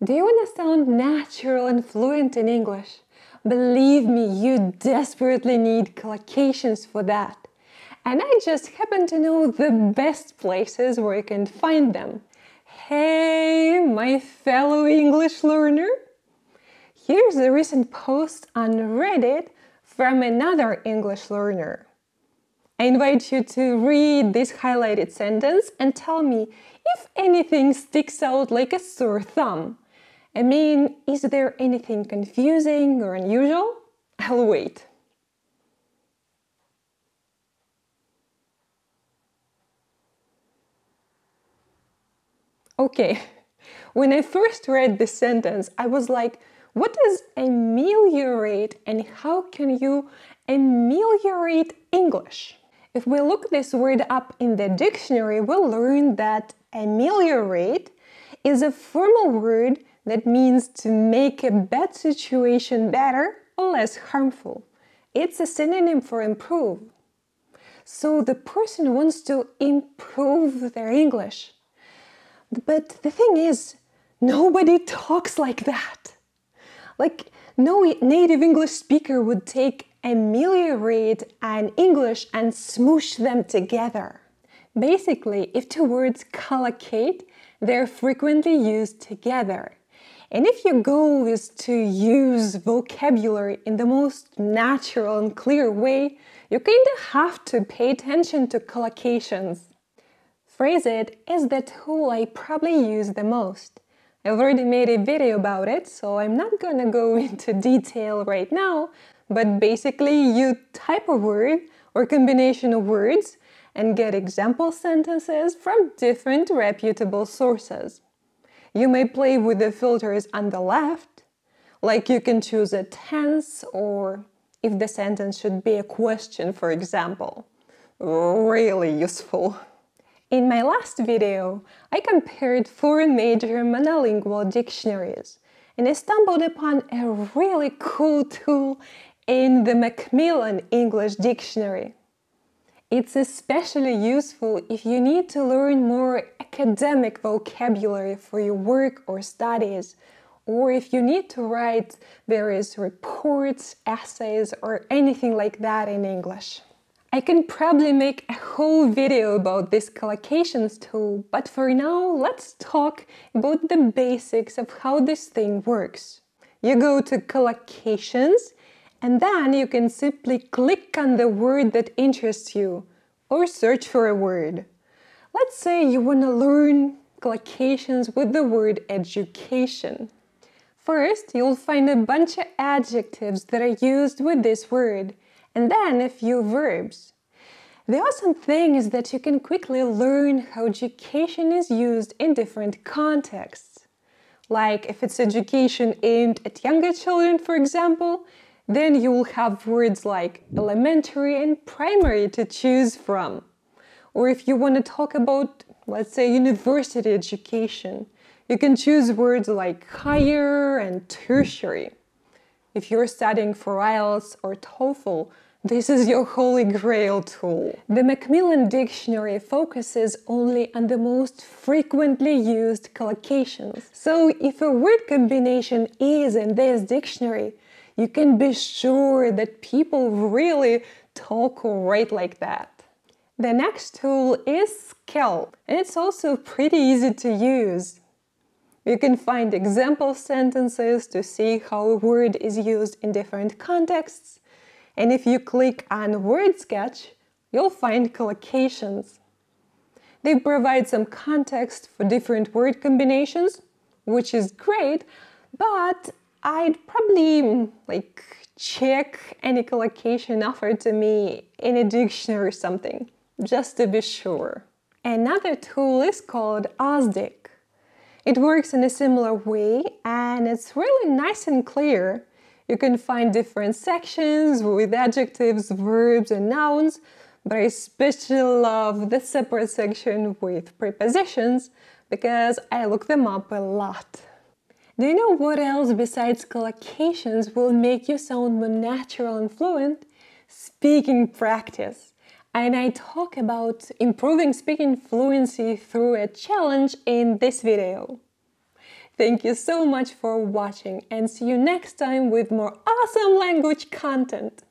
Do you want to sound natural and fluent in English? Believe me, you desperately need collocations for that. And I just happen to know the best places where you can find them. Hey, my fellow English learner! Here's a recent post on Reddit from another English learner. I invite you to read this highlighted sentence and tell me if anything sticks out like a sore thumb. I mean, is there anything confusing or unusual? I'll wait. Okay, when I first read this sentence, I was like, what is ameliorate and how can you ameliorate English? If we look this word up in the dictionary, we'll learn that ameliorate is a formal word that means to make a bad situation better or less harmful. It's a synonym for improve. So the person wants to improve their English. But the thing is, nobody talks like that. Like, no native English speaker would take ameliorate and English and smoosh them together. Basically, if two words collocate, they're frequently used together. And if your goal is to use vocabulary in the most natural and clear way, you kind of have to pay attention to collocations. Phrasit is the tool I probably use the most. I've already made a video about it, so I'm not gonna go into detail right now, but basically you type a word or combination of words and get example sentences from different reputable sources. You may play with the filters on the left, like you can choose a tense or if the sentence should be a question, for example. Really useful. In my last video, I compared four major monolingual dictionaries and I stumbled upon a really cool tool in the Macmillan English Dictionary. It's especially useful if you need to learn more academic vocabulary for your work or studies, or if you need to write various reports, essays, or anything like that in English. I can probably make a whole video about this collocations tool, but for now, let's talk about the basics of how this thing works. You go to collocations and then you can simply click on the word that interests you or search for a word. Let's say you want to learn collocations with the word education. First, you'll find a bunch of adjectives that are used with this word, and then a few verbs. The awesome thing is that you can quickly learn how education is used in different contexts. Like if it's education aimed at younger children, for example, then you will have words like elementary and primary to choose from. Or if you want to talk about, let's say, university education, you can choose words like higher and tertiary. If you're studying for IELTS or TOEFL, this is your holy grail tool. The Macmillan Dictionary focuses only on the most frequently used collocations. So if a word combination is in this dictionary, you can be sure that people really talk right like that. The next tool is SkELL, and it's also pretty easy to use. You can find example sentences to see how a word is used in different contexts, and if you click on Word Sketch, you'll find collocations. They provide some context for different word combinations, which is great, but I'd probably like check any collocation offered to me in a dictionary or something, just to be sure. Another tool is called Ozdic. It works in a similar way and it's really nice and clear. You can find different sections with adjectives, verbs, and nouns, but I especially love the separate section with prepositions because I look them up a lot. Do you know what else besides collocations will make you sound more natural and fluent? Speaking practice. And I talk about improving speaking fluency through a challenge in this video. Thank you so much for watching and see you next time with more awesome language content.